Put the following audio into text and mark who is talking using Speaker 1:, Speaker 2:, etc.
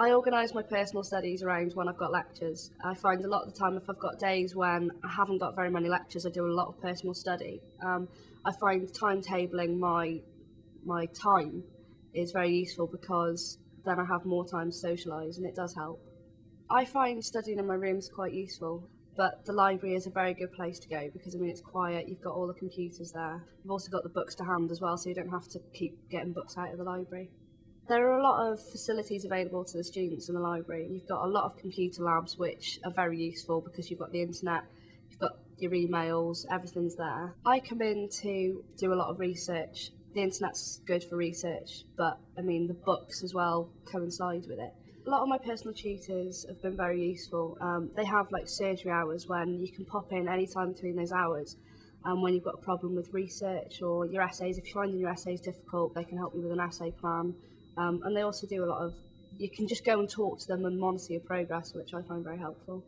Speaker 1: I organise my personal studies around when I've got lectures. I find a lot of the time if I've got days when I haven't got very many lectures, I do a lot of personal study. Um, I find timetabling my my time is very useful because then I have more time to socialise and it does help. I find studying in my room is quite useful, but the library is a very good place to go because I mean it's quiet, you've got all the computers there. You've also got the books to hand as well, so you don't have to keep getting books out of the library. There are a lot of facilities available to the students in the library. You've got a lot of computer labs which are very useful because you've got the internet, you've got your emails, everything's there. I come in to do a lot of research. The internet's good for research, but I mean the books as well coincide with it. A lot of my personal tutors have been very useful. Um, they have like surgery hours when you can pop in any time between those hours. Um, when you've got a problem with research or your essays, if you're finding your essays difficult, they can help you with an essay plan. Um, and they also do a lot of, you can just go and talk to them and monitor your progress, which I find very helpful.